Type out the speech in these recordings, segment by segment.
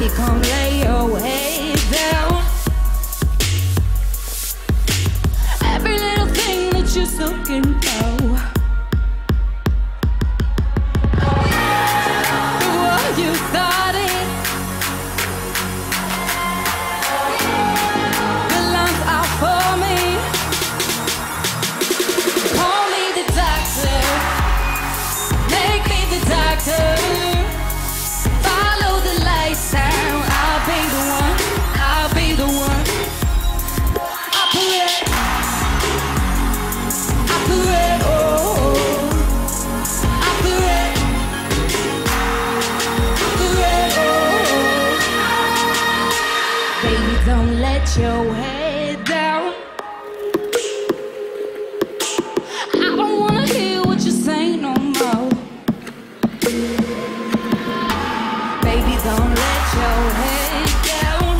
baby, come lay your way down. Every little thing that you're soaking about. let your head down. I don't wanna hear what you say no more. Baby, don't let your head down.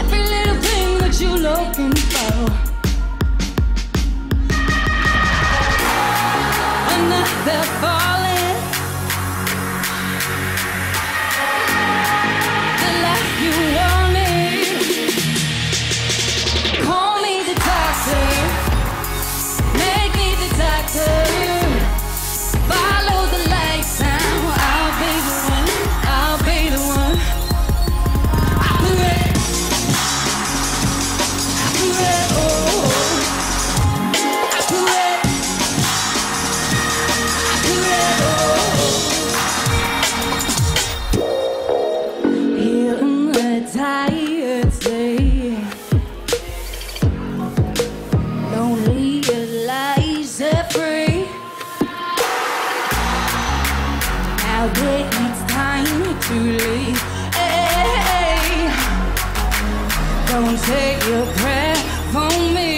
Every little thing that you're looking for. Another fall. I wait, it's time to leave. Don't take your prayer from me.